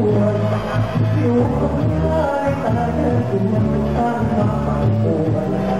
Thank you.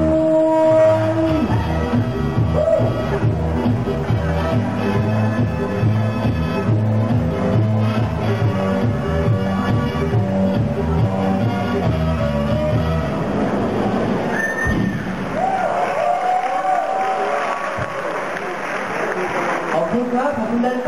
thiên đới thần linh